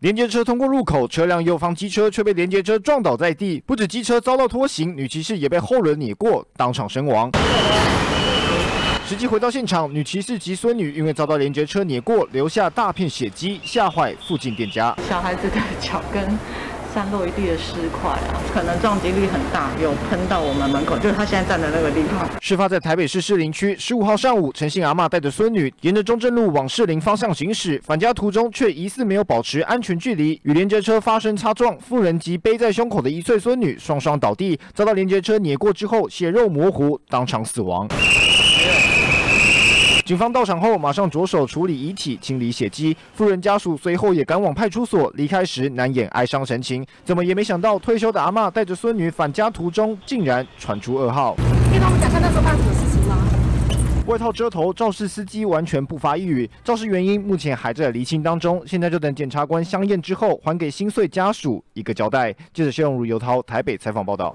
连接车通过路口，车辆右方机车却被连接车撞倒在地，不止机车遭到拖行，女骑士也被后轮碾过，当场身亡。实际回到现场，女骑士及孙女因为遭到连接车碾过，留下大片血迹，吓坏附近店家。小孩子的脚跟。散落一地的尸块啊，可能撞击力很大，有喷到我们门口，就是他现在站的那个地方。事发在台北市士林区十五号上午，陈姓阿妈带着孙女沿着中正路往士林方向行驶，返家途中却疑似没有保持安全距离，与连接车发生擦撞，妇人及背在胸口的一岁孙女双双倒地，遭到连接车碾过之后血肉模糊，当场死亡。警方到场后，马上着手处理遗体、清理血迹。夫人家属随后也赶往派出所，离开时难掩哀伤神情。怎么也没想到，退休的阿妈带着孙女返家途中，竟然传出噩耗。可以帮我们讲下那时候发生什么事情吗？外套遮头，肇事司机完全不发一语。肇事原因目前还在厘清当中，现在就等检察官相验之后，还给心碎家属一个交代。记者谢永如、尤涛台北采访报道。